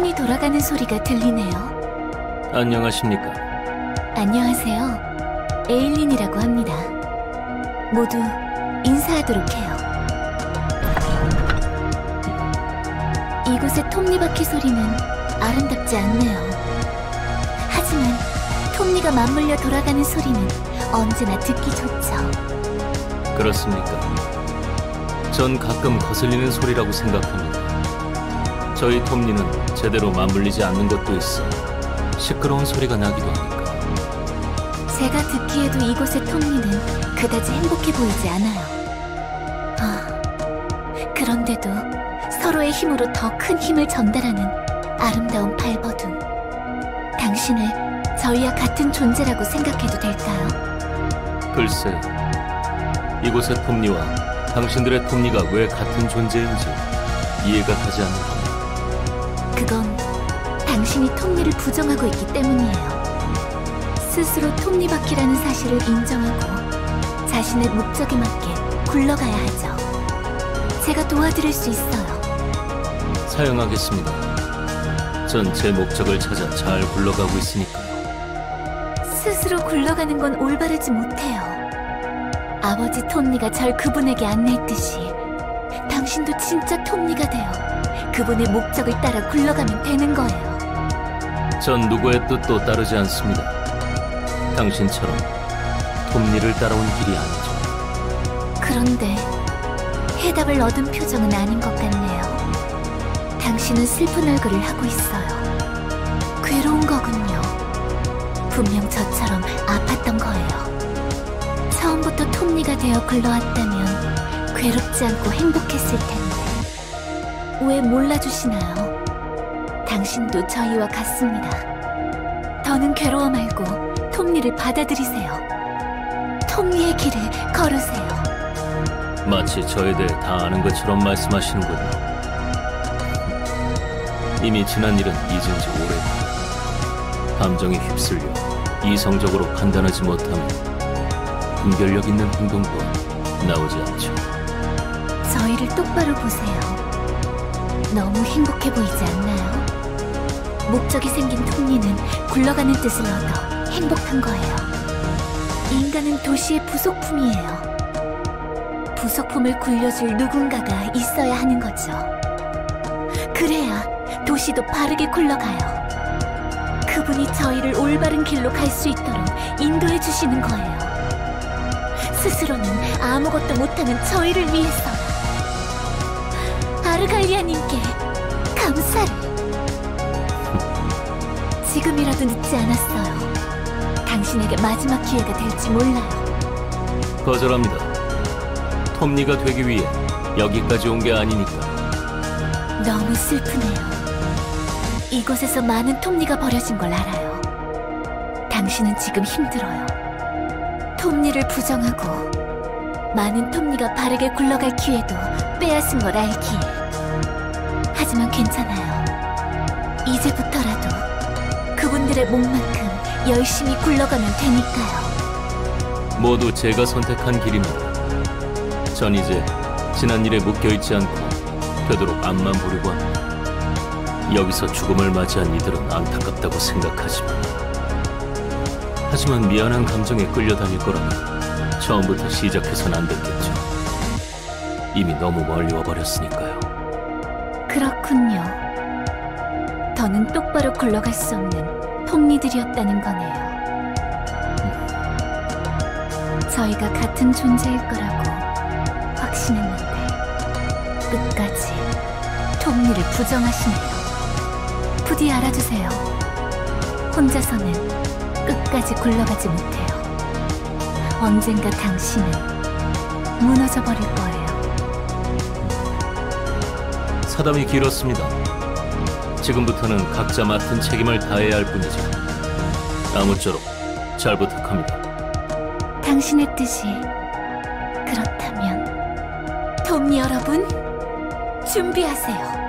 톱니 돌아가는 소리가 들리네요. 안녕하십니까. 안녕하세요. 에일린이라고 합니다. 모두 인사하도록 해요. 이곳의 톱니바퀴 소리는 아름답지 않네요. 하지만 톱니가 맞물려 돌아가는 소리는 언제나 듣기 좋죠. 그렇습니까? 전 가끔 거슬리는 소리라고 생각합니다. 저희 톱니는 제대로 맞물리지 않는 것도 있어 시끄러운 소리가 나기도 하니까. 제가 듣기에도 이곳의 톱니는 그다지 행복해 보이지 않아요. 아, 그런데도 서로의 힘으로 더 큰 힘을 전달하는 아름다운 발버둥. 당신을 저희와 같은 존재라고 생각해도 될까요? 글쎄, 이곳의 톱니와 당신들의 톱니가 왜 같은 존재인지 이해가 가지 않는 겁니다. 당신이 톱니를 부정하고 있기 때문이에요. 스스로 톱니바퀴라는 사실을 인정하고 자신의 목적에 맞게 굴러가야 하죠. 제가 도와드릴 수 있어요. 사용하겠습니다. 전 제 목적을 찾아 잘 굴러가고 있으니까요. 스스로 굴러가는 건 올바르지 못해요. 아버지 톱니가 절 그분에게 안내했듯이 당신도 진짜 톱니가 되어 그분의 목적을 따라 굴러가면 되는 거예요. 전 누구의 뜻도 따르지 않습니다. 당신처럼 톱니를 따라온 길이 아니죠. 그런데 해답을 얻은 표정은 아닌 것 같네요. 당신은 슬픈 얼굴을 하고 있어요. 괴로운 거군요. 분명 저처럼 아팠던 거예요. 처음부터 톱니가 되어 굴러왔다면 괴롭지 않고 행복했을 텐데. 왜 몰라주시나요? 당신도 저희와 같습니다. 더는 괴로워 말고 톱니를 받아들이세요. 톱니의 길을 걸으세요. 마치 저에 대해 다 아는 것처럼 말씀하시는군요. 이미 지난 일은 잊은 지 오래고 감정에 휩쓸려 이성적으로 판단하지 못하면 분별력 있는 행동도 나오지 않죠. 저희를 똑바로 보세요. 너무 행복해 보이지 않나요? 목적이 생긴 톱니는 굴러가는 뜻을 얻어 행복한 거예요. 인간은 도시의 부속품이에요. 부속품을 굴려줄 누군가가 있어야 하는 거죠. 그래야 도시도 바르게 굴러가요. 그분이 저희를 올바른 길로 갈 수 있도록 인도해 주시는 거예요. 스스로는 아무것도 못하는 저희를 위해서. 아르갈리아님께 감사를. 지금이라도 늦지 않았어요. 당신에게 마지막 기회가 될지 몰라요. 거절합니다. 톱니가 되기 위해 여기까지 온 게 아니니까. 너무 슬프네요. 이곳에서 많은 톱니가 버려진 걸 알아요. 당신은 지금 힘들어요. 톱니를 부정하고 많은 톱니가 바르게 굴러갈 기회도 빼앗은 걸 알기에. 하지만 괜찮아요. 이제부터라도 그분들의 목만큼 열심히 굴러가면 되니까요. 모두 제가 선택한 길입니다. 전 이제 지난 일에 묶여있지 않고 되도록 앞만 보려고 합니다. 여기서 죽음을 맞이한 이들은 안타깝다고 생각하지만 하지만 미안한 감정에 끌려다닐 거라면 처음부터 시작해선 안 됐겠죠. 이미 너무 멀리 와버렸으니까요. 그렇군요. 더는 똑바로 굴러갈 수 없는 톱니들이었다는 거네요. 저희가 같은 존재일 거라고 확신했는데 끝까지 톱니를 부정하시네요. 부디 알아두세요. 혼자서는 끝까지 굴러가지 못해요. 언젠가 당신은 무너져 버릴 거예요. 사담이 길었습니다. 지금부터는 각자 맡은 책임을 다해야 할 뿐이죠. 아무쪼록 잘 부탁합니다. 당신의 뜻이 그렇다면 톰 여러분 준비하세요.